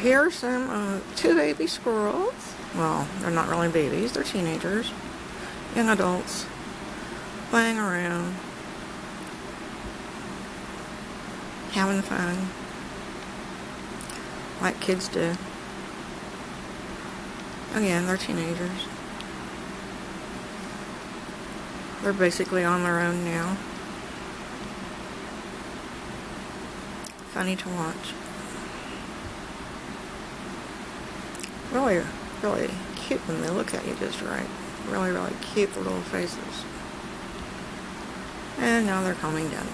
Here are some uh, two baby squirrels. Well, they're not really babies, they're teenagers, young adults, playing around, having fun, like kids do. Again, they're teenagers. They're basically on their own now. Funny to watch. Really, really cute when they look at you just right. Really, really cute little faces. And now they're calming down